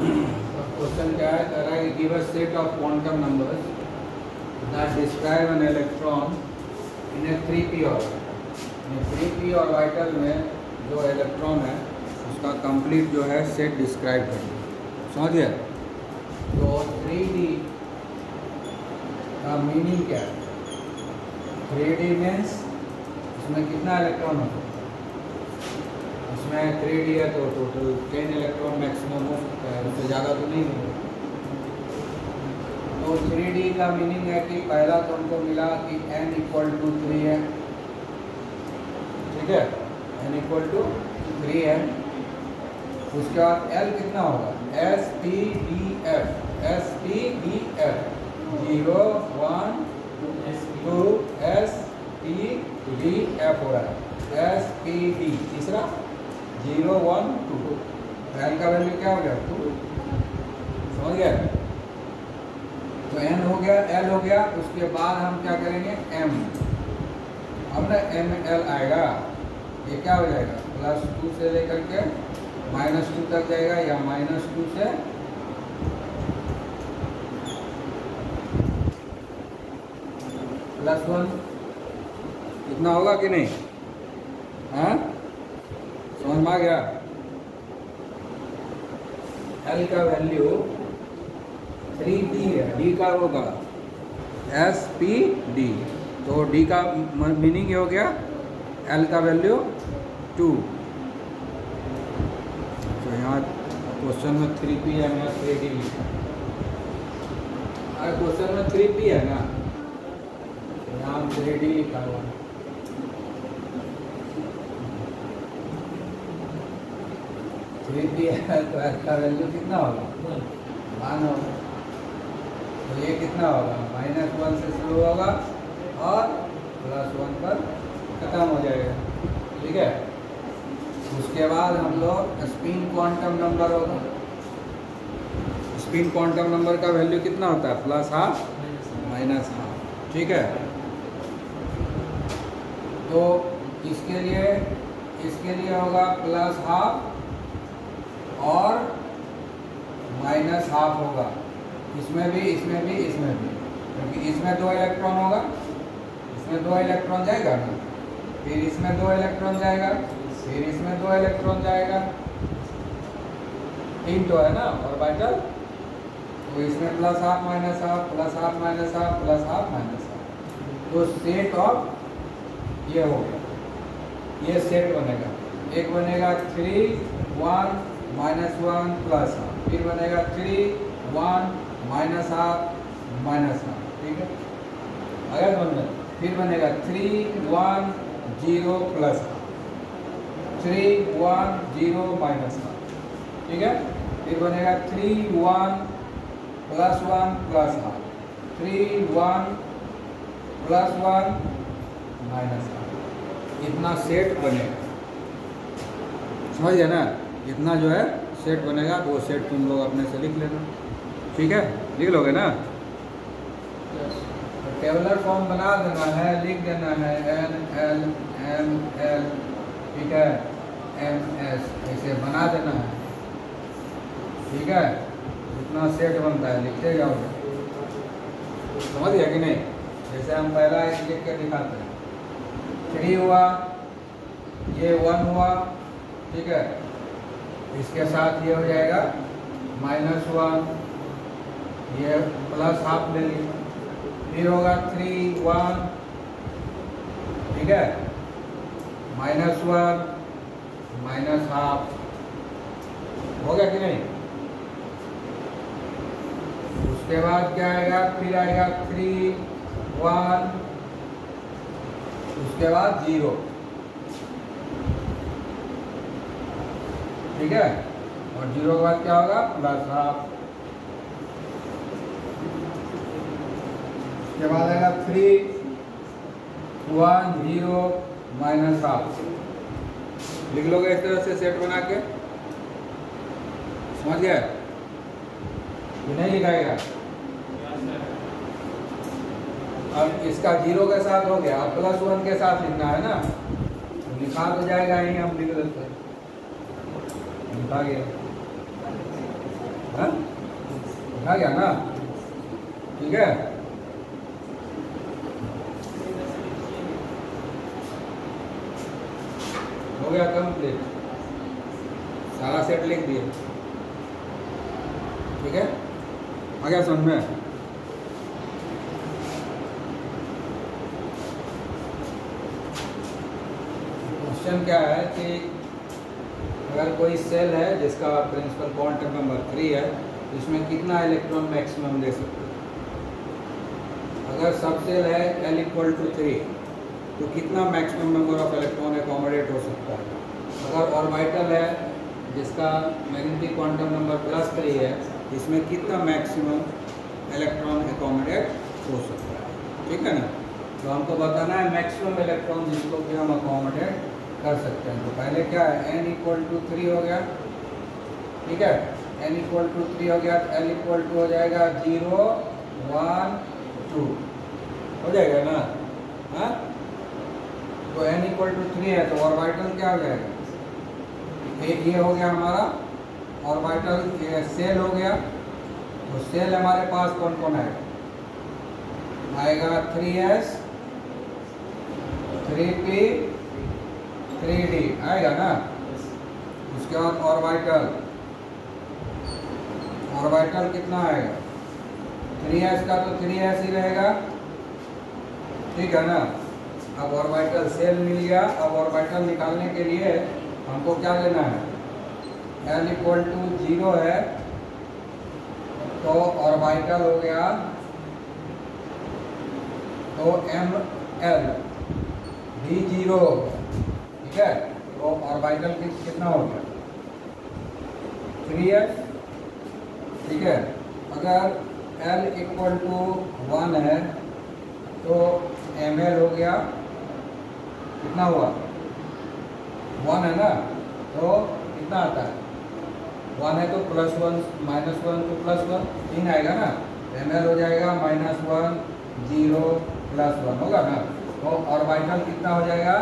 Question क्या है? कह रहा है give a set of quantum numbers that describe an electron in a three P orbital three P orbital में जो इलेक्ट्रॉन है, उसका कंप्लीट जो है सेट डिस्क्राइब करिए समझ गए? तो थ्री डी का मीनिंग क्या है? थ्री डी मीन्स उसमें कितना इलेक्ट्रॉन होता है? उसमें थ्री डी है तो टोटल टेन इलेक्ट्रॉन मैक्सिमम हो सकता है उससे ज़्यादा तो नहीं होगा तो थ्री का मीनिंग है कि पहला तो हमको मिला कि एन इक्वल टू थ्री है ठीक है? एन इक्वल टू थ्री है उसके बाद एल कितना होगा? S P D F S P D F zero one two S P D F हो रहा है। एस पी डी तीसरा? ज़ीरो वन टू एल का वैल्यू क्या हो गया? टू समझ गया। तो एन हो गया एल हो गया, उसके बाद हम क्या करेंगे? एम अब ना एम एल आएगा, ये क्या हो जाएगा? प्लस टू से लेकर के माइनस टू तक जाएगा, या माइनस टू से प्लस वन इतना होगा कि नहीं? हाँ? समझ में आ गया? एल का वैल्यू थ्री डी है डी का होगा। एस पी डी तो डी का मीनिंग ये हो गया एल का वैल्यू टू तो यहाँ क्वेश्चन में थ्री पी है, यहाँ थ्री डी लिखा है क्वेश्चन में थ्री पी है ना? यहाँ थ्री डी लिखा हुआ थ्री पी है तो एल का वैल्यू कितना होगा? वन होगा। तो ये कितना होगा? माइनस वन से शुरू होगा और प्लस वन पर खत्म हो जाएगा। ठीक है? उसके बाद हम लोग स्पिन क्वांटम नंबर होगा। स्पिन क्वांटम नंबर का वैल्यू कितना होता है? प्लस हाफ़ माइनस हाफ़ ठीक है? तो इसके लिए इसके लिए होगा प्लस हाफ़ और माइनस हाफ़ होगा। इसमें भी इसमें भी इसमें भी। क्योंकि इसमें दो इलेक्ट्रॉन होगा, इसमें दो इलेक्ट्रॉन जाएगा ना। फिर इसमें दो इलेक्ट्रॉन जाएगा, फिर इसमें दो इलेक्ट्रॉन जाएगा। तीन तो है ना ऑर्बिटल तो इसमें plus half minus half plus half minus half plus half minus half तो सेट ऑफ़ ये हो गया। ये सेट बनेगा। एक बनेगा three one minus one plus half फिर बनेगा three one minus half minus half ठीक है? अगर बन फिर बनेगा three one zero plus three one zero minus half ठीक है? फिर बनेगा three one plus one plus half three one plus one minus half इतना सेट बनेगा। समझ गया ना? इतना जो है सेट बनेगा वो सेट तुम लोग अपने से लिख लेना। ठीक है? लिख लोगे ना? टेबलर फॉर्म बना देना है, लिख देना है एन एल एम एल ठीक है? एम एस ऐसे बना देना है। ठीक है? जितना सेट बनता है, लिखते जाओगे समझ गया कि नहीं? जैसे हम पहला एक लिख के दिखाते हैं। थ्री हुआ, ये वन हुआ, ठीक है? इसके साथ ये हो जाएगा। माइनस वन ये प्लस हाफ़ ले लीजिए फिर होगा थ्री वन ठीक है? माइनस वन माइनस हाफ़ हो गया कि नहीं? उसके बाद क्या आएगा? फिर आएगा थ्री वन उसके बाद ज़ीरो ठीक है? और ज़ीरो के बाद क्या होगा? प्लस हाफ़ उसके बाद आएगा three one zero minus half लिख लोगे इस तरह से सेट बना के? समझ गए नहीं लिखाएगा। अब इसका ज़ीरो के साथ हो गया, अब प्लस वन के साथ लिखना है ना? तो लिखा तो जाएगा ही, हम लिख देते लिखा गया। हाँ? आ गया ना? ठीक है? गया कंप्लीट सारा सेट लिख दिए ठीक है? आ गया समझ में? क्वेश्चन क्या है कि अगर कोई सेल है जिसका प्रिंसिपल क्वांटम नंबर थ्री है, इसमें कितना इलेक्ट्रॉन मैक्सिमम दे सकते हैं? अगर सब सेल है एल इक्वल टू थ्री तो कितना maximum number of electron accommodate हो सकता है? अगर ऑर्बिटल है, जिसका magnetic quantum number plus three है, इसमें कितना मैक्सिमम इलेक्ट्रॉन एकोमोडेट हो सकता है? ठीक है ना? तो हमको बताना है मैक्सिमम इलेक्ट्रॉन जिसको कि हम अकोमोडेट कर सकते हैं। तो पहले क्या है? एन इक्वल टू थ्री हो गया। ठीक है? एन इक्वल टू थ्री हो गया एल इक्वल टू हो जाएगा ज़ीरो वन टू हो जाएगा ना? हाँ? तो एन इक्वल टू थ्री है तो ऑर्बिटल क्या हो जाएगा? एक ये हो गया हमारा ऑर्बिटल सेल हो गया तो सेल हमारे पास कौन कौन है आएगा three S three P three D आएगा ना? उसके बाद ऑर्बिटल ऑर्बिटल कितना आएगा? थ्री एस का तो थ्री एस ही रहेगा, ठीक है ना? अब ऑर्बिटल सेल मिल गया। अब ऑर्बिटल निकालने के लिए हमको क्या लेना है? एल इक्वल टू ज़ीरो है। तो ऑर्बिटल हो गया। तो एम एल डी ज़ीरो ठीक है? तो ऑर्बिटल कितना हो गया? थ्री एस ठीक है? अगर एल इक्वल टू वन है तो एम एल हो गया। कितना हुआ? वन है ना? तो कितना आता है? वन है तो प्लस वन माइनस वन तो प्लस वन तीन आएगा ना? एम एल हो जाएगा minus one zero plus one होगा ना? तो और ऑर्बिटल कितना हो जाएगा?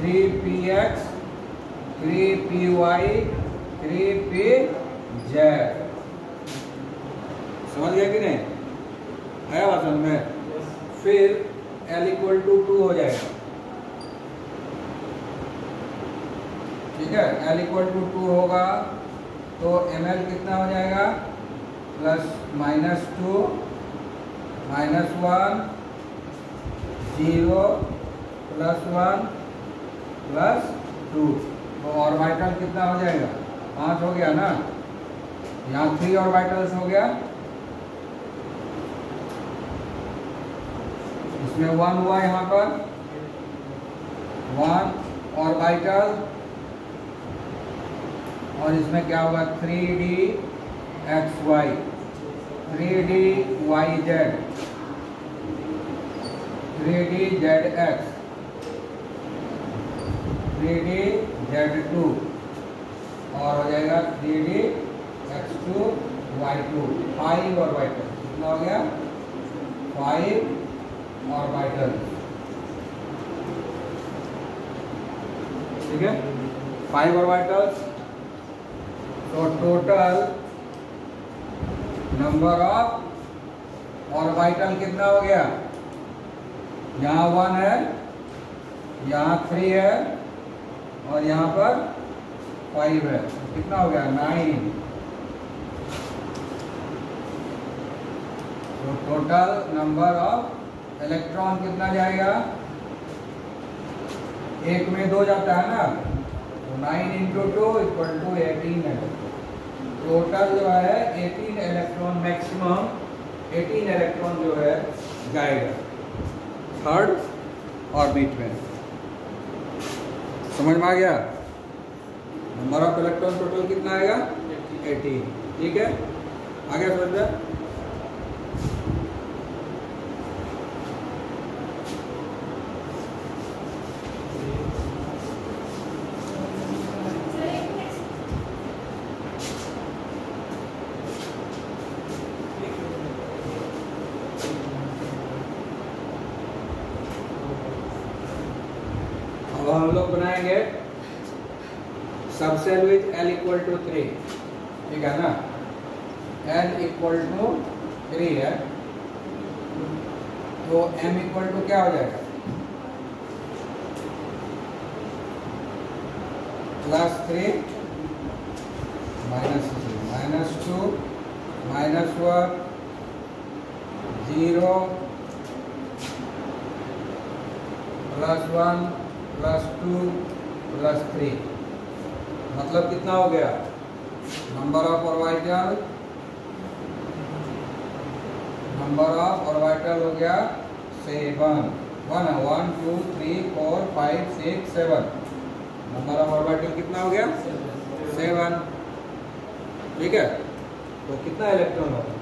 Three P X three P Y three P Z समझ गया कि नहीं? आया बात समझ में? फिर एल इक्वल टू टू हो जाएगा। ठीक है? एल इक्वल टू टू होगा तो एम एल कितना हो जाएगा? Plus minus two minus one zero plus one plus two तो ऑर्बिटल कितना हो जाएगा? पाँच हो गया ना? यहाँ थ्री ऑर्बिटल्स हो गया। इसमें वन हुआ यहाँ पर। वन और ऑर्बिटल और इसमें क्या होगा three D X Y three D Y Z three D Z X three D Z two और हो जाएगा three D X two Y two five और वाई टू कितना हो गया? फाइव और वाइटल ठीक है? फाइव और वाइटल्स तो टोटल नंबर ऑफ़ और वाइटल कितना हो गया? यहाँ वन है, यहाँ थ्री है और यहाँ पर फाइव है। कितना हो गया? नाइन तो टोटल नंबर ऑफ़ इलेक्ट्रॉन कितना जाएगा? एक में दो जाता है ना? तो nine into two equal to eighteen total जो है eighteen electron maximum eighteen electron जो है, जाएगा। थर्ड ऑर्बिट में। समझ में आ गया? नंबर ऑफ़ इलेक्ट्रॉन टोटल कितना आएगा? एटीन ठीक है? आगे समझ तो हम लोग बनाएँगे subshell with L equal to three ठीक है ना? एल इक्वल टू थ्री है। तो एम इक्वल टू क्या हो जाएगा? Plus three minus three minus two minus one zero plus one plus two plus three मतलब कितना हो गया? Number of orbital number of orbital हो गया seven one one two three four five six seven number of orbital कितना हो गया? Seven ठीक है? तो कितना इलेक्ट्रॉन होगा?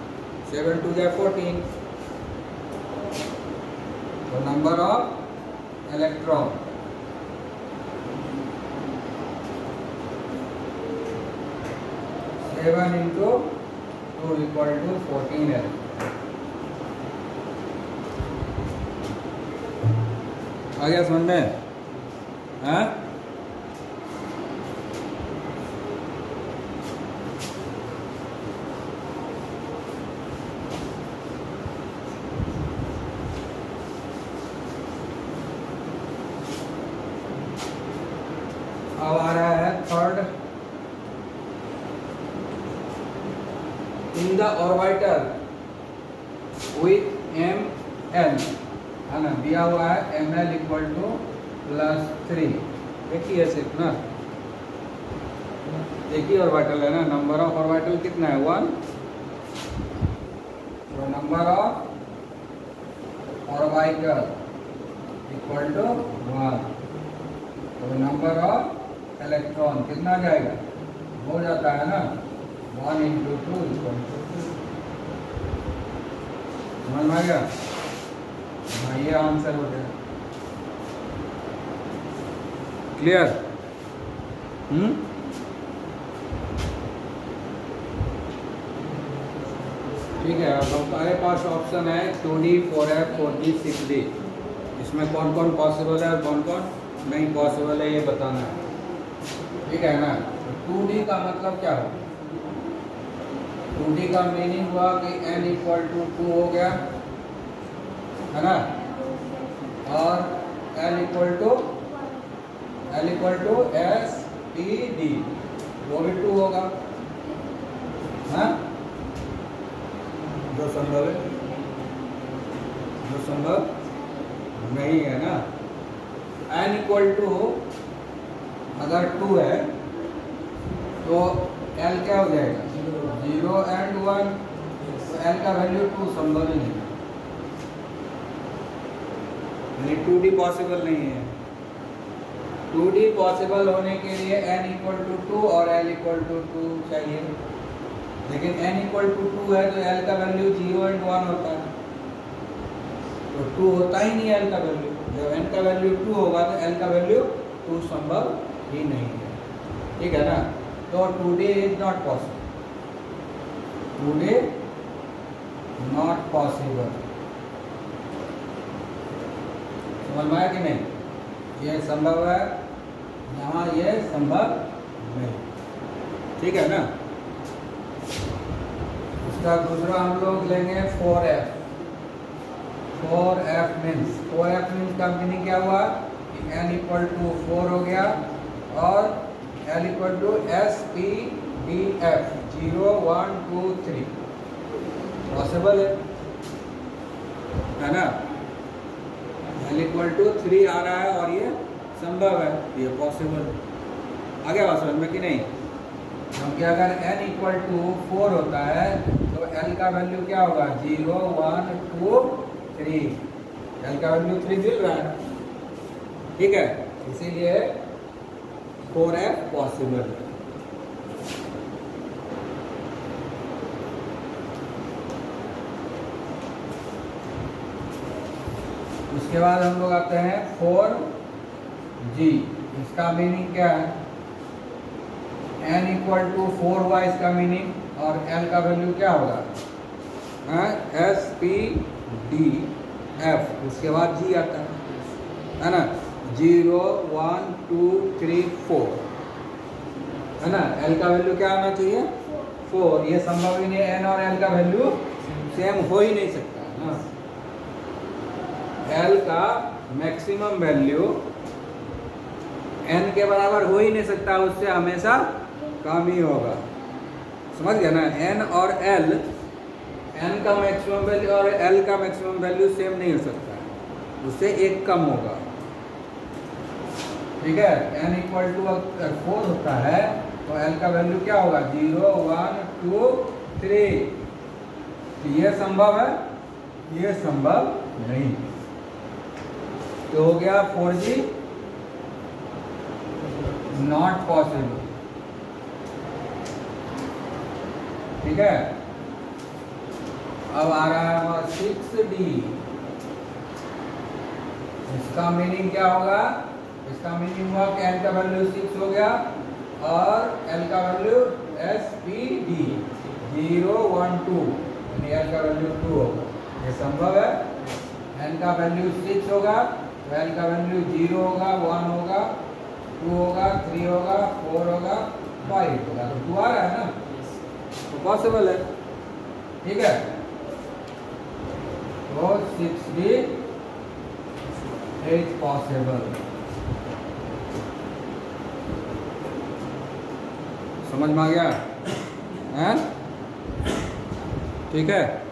सेवन टू जै फोर्टीन तो number of electron seven into two equal to fourteen है आ गया समझ में हाँ अब आ रहा है third in the orbital with M L है ना दिया हुआ है M L equal to plus three देखिए सिर्फ़ ना। देखिए ऑर्बिटल है ना। नंबर ऑफ़ ऑर्बिटल कितना है? वन तो number of orbital equal to one तो नंबर ऑफ़ इलेक्ट्रॉन कितना जाएगा? हो जाता है ना। One into two equal to two समझ में आ गया? हाँ ये आंसर हो गया। क्लियर हम्म? ठीक है, अब हमारे पास ऑप्शन है two D four F four G six D इसमें कौन कौन पॉसिबल है और कौन कौन नहीं पॉसिबल है, ये बताना है। ठीक है ना? टू डी का मतलब क्या हो टू डी का मीनिंग हुआ कि एन इक्वल टू टू हो गया, है ना? और L equal to L equal to S T D वो भी टू होगा हाँ? जो संभव है, जो संभव नहीं है ना? एन इक्वल टू अगर टू है तो एल क्या हो जाएगा? ज़ीरो एंड वन तो एल का वैल्यू टू संभव ही नहीं। टू डी पॉसिबल नहीं है। टू डी पॉसिबल होने के लिए एन इक्वल टू टू और एल इक्वल टू टू चाहिए। लेकिन एन इक्वल टू टू है तो एल का वैल्यू ज़ीरो एंड वन होता है। तो टू होता ही नहीं एल का वैल्यू जब एन का वैल्यू टू होगा तो एल का वैल्यू टू संभव ही नहीं है। ठीक है ना? तो two D is not possible two D not possible समझ में कि नहीं? ये संभव है, यहाँ ये संभव नहीं। ठीक है ना? इसका दूसरा हम लोग लेंगे four F four F means four F means का मीनिंग क्या हुआ? कि एन इक्वल टू फोर हो गया, और L equal to S P D F zero one two three. Possible है? है ना? एल इक्वल टू थ्री आ रहा है और ये संभव है। ये पॉसिबल है आगे बात समझ में कि नहीं? क्योंकि अगर n इक्वल टू फोर होता है तो l का वैल्यू क्या होगा? Zero one two three. L का वैल्यू थ्री मिल रहा है। ठीक है? इसीलिए फोर एफ़ पॉसिबल उसके बाद हम लोग आते हैं फोर जी। इसका मीनिंग क्या है? एन इक्वल टू फोर हुआ इसका मीनिंग और एल का वैल्यू क्या होगा? एस पी डी एफ़ उसके बाद जी आता है। है ना? Zero one two three four है ना? एल का वैल्यू क्या आना चाहिए? फोर ये संभव ही नहीं एन और एल का वैल्यू सेम हो ही नहीं सकता। है। ना एल का मैक्सिमम वैल्यू एन के बराबर हो ही नहीं सकता, उससे हमेशा कम ही होगा। समझ गया ना? एन और एल एन का मैक्सिमम वैल्यू और एल का मैक्सिमम वैल्यू सेम नहीं हो सकता। उससे एक कम होगा। ठीक है? एन इक्वल टू फोर होता है तो एल का वैल्यू क्या होगा? ज़ीरो वन टू थ्री ये संभव है? ये संभव नहीं। तो हो गया फोर जी नॉट पॉसिबल ठीक है? अब आ रहा है हमारा सिक्स डी इसका मीनिंग क्या होगा? इसका मीनिंग हुआ कि एन का वैल्यू सिक्स हो गया और एल का value S P D zero one two यानी एल का वैल्यू टू होगा। ये संभव है? एन का वैल्यू सिक्स होगा। तो का वैल्यू ज़ीरो होगा वन होगा टू होगा थ्री होगा फोर होगा फाइव होगा। तो टू आ रहा है ना? तो पॉसिबल है। ठीक है? तो सिक्स डी इज़ पॉसिबल समझ में आ गया? हैं? ठीक है?